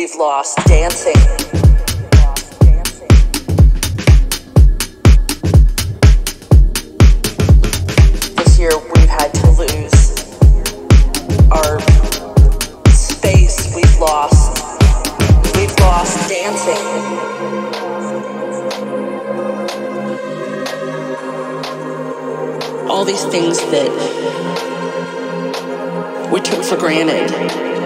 We've lost dancing. This year we've had to lose our space. We've lost. We've lost dancing. All these things that we took for granted.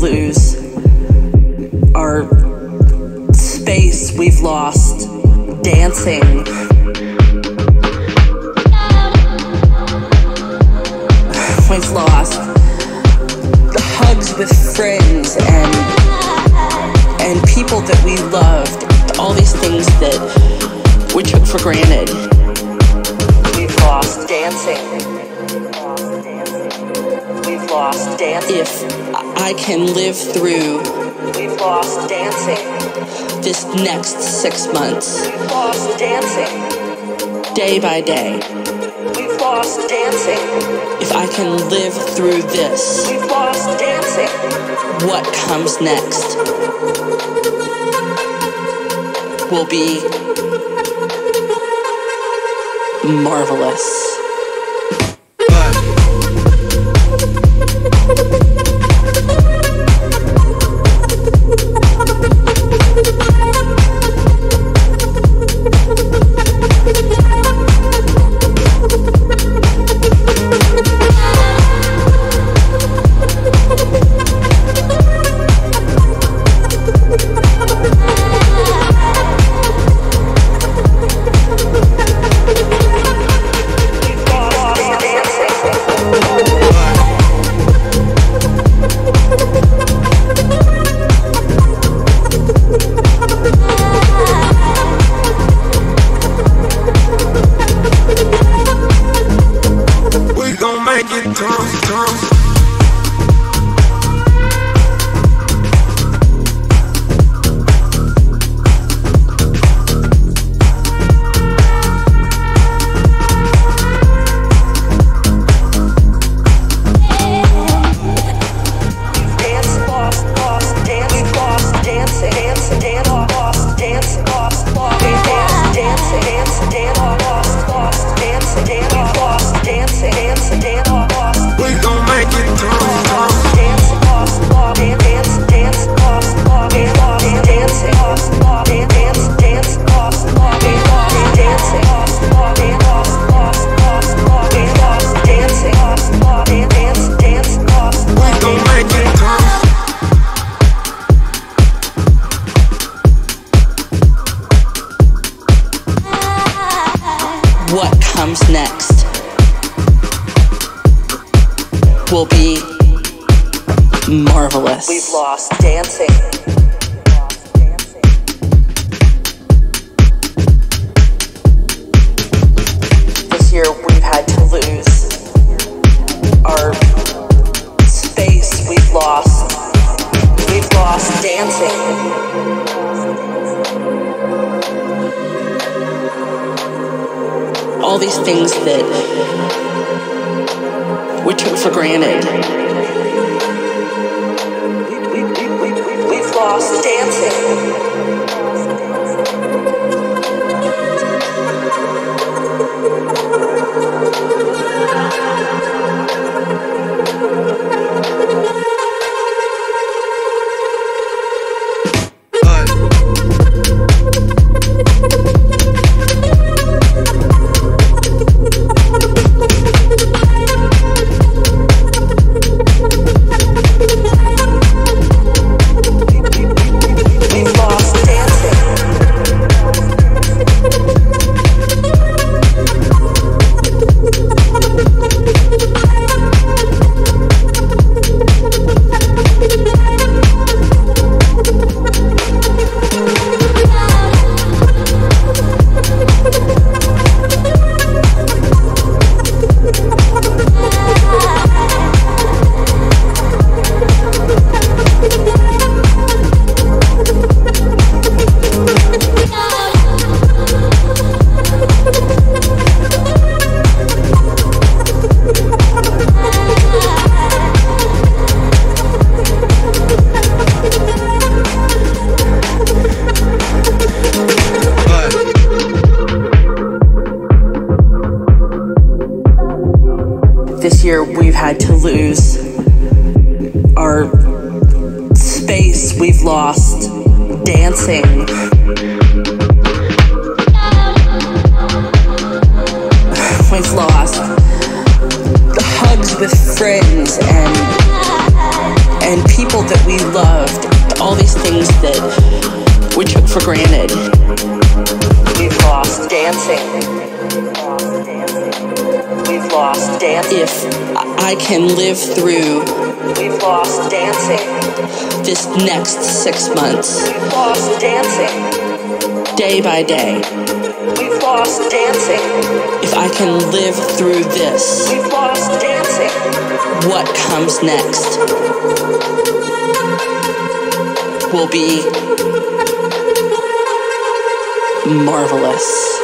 Lose our space. We've lost dancing. We've lost the hugs with friends and and people that we loved. All these things that we took for granted. I can live through We've lost dancing. This next six months. We've lost dancing. Day by day. We've lost dancing. If I can live through this. We've lost dancing. What comes next will be marvelous. What comes next will be marvelous. We've lost dancing. All these things that we took for granted. We've lost dancing. This year we've had to lose our space. We've lost dancing. We've lost the hugs with friends and and people that we loved. All these things that we took for granted. We've lost dancing. We've lost dancing. If I can live through, we've lost dancing. This next six months, we've lost dancing. Day by day, we've lost dancing. If I can live through this, we've lost dancing. What comes next will be marvelous.